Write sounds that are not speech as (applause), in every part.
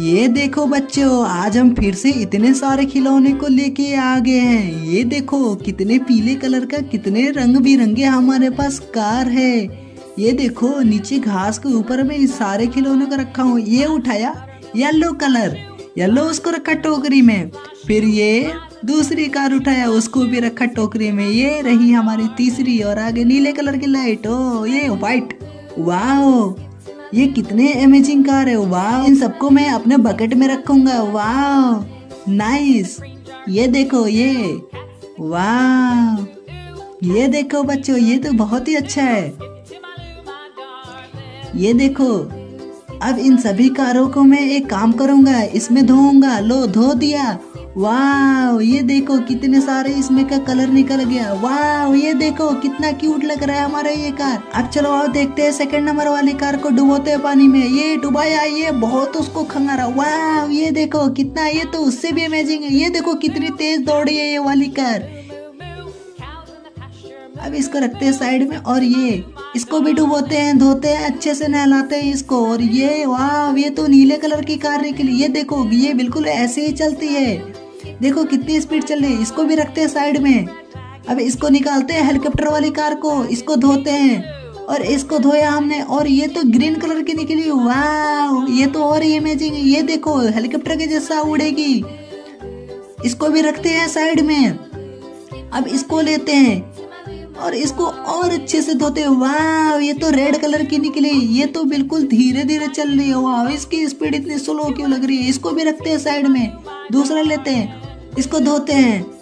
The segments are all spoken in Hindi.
ये देखो बच्चों, आज हम फिर से इतने सारे खिलौने को लेके आ गए हैं। ये देखो, कितने पीले कलर का, कितने रंग बिरंगे हमारे पास कार है। ये देखो, नीचे घास के ऊपर में इस सारे खिलौने को रखा हूँ। ये उठाया येलो कलर, येलो उसको रखा टोकरी में। फिर ये दूसरी कार उठाया उसको भी रखा टोकरी में। ये रही हमारी तीसरी और आगे नीले कलर की लाइट। ओ, ये व्हाइट वाओ! ये कितने अमेजिंग कार है। वाह इन सबको मैं अपने बकेट में रखूँगा। वाह नाइस ये देखो, ये। वाह ये देखो बच्चों, ये तो बहुत ही अच्छा है। ये देखो, अब इन सभी कारों को मैं एक काम करूँगा, इसमें धोऊँगा। लो, धो दिया। वाह ये देखो कितने सारे इसमें का कलर निकल गया। वाह ये देखो कितना क्यूट लग रहा है हमारा ये कार। अब चलो आओ देखते हैं सेकंड नंबर वाली कार को डुबोते हैं पानी में। ये डुबाया, ये बहुत उसको खंगारा। वाह ये देखो कितना, ये तो उससे भी अमेजिंग है। ये देखो कितनी तेज दौड़ी है ये वाली कार। अब इसको रखते हैं साइड में और ये इसको भी डुबोते हैं, धोते हैं, अच्छे से नहलाते हैं इसको। और ये, वाह, ये तो नीले कलर की कार निकली ये देखो, ये बिल्कुल ऐसे ही चलती है। देखो कितनी स्पीड चल रही है। इसको भी रखते हैं साइड में। अब इसको निकालते हैं हेलीकॉप्टर वाली कार को। इसको धोते हैं। और इसको धोया हमने। और ये तो ग्रीन कलर की निकली। वाह, ये तो और ही अमेजिंग ये देखो, हेलीकॉप्टर के जैसा उड़ेगी। इसको भी रखते हैं साइड में। अब इसको लेते हैं। और इसको और अच्छे से धोते हैं। वाह, ये तो रेड कलर की निकली। ये तो बिल्कुल धीरे धीरे चल रही है। वाह, इसकी स्पीड इतनी स्लो क्यों लग रही है? इसको भी रखते हैं साइड में। दूसरा लेते हैं। इसको धोते हैं।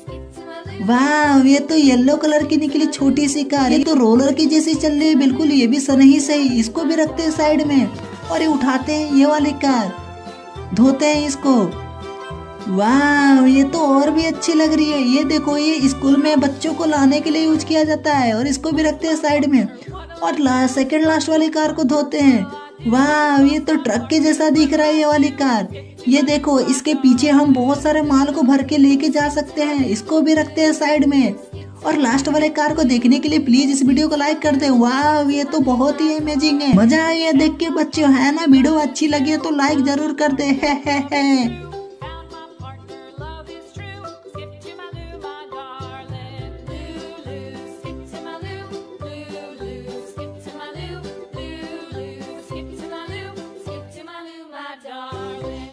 वाह, ये तो येलो कलर की निकली छोटी सी कार ये तो रोलर की जैसी चल रही है। बिल्कुल, ये भी सही सही इसको भी रखते हैं साइड में। और ये उठाते हैं ये वाली कार धोते हैं इसको। वाह ये तो और भी अच्छी लग रही है। ये देखो ये स्कूल में बच्चों को लाने के लिए यूज़ किया जाता है और इसको भी रखते हैं साइड में। और ला, सेकेंड लास्ट वाली कार को धोते हैं। वाह ये तो ट्रक के जैसा दिख रहा है ये वाली कार। ये देखो इसके पीछे हम बहुत सारे माल को भर के लेके जा सकते हैं। इसको भी रखते हैं साइड में। और लास्ट वाले कार को देखने के लिए प्लीज़ इस वीडियो को लाइक कर दे। वाह ये तो बहुत ही अमेजिंग है। मज़ा आया देख के बच्चे है ना? वीडियो अच्छी लगी है तो लाइक ज़रूर कर दे। (laughs) है, है, है।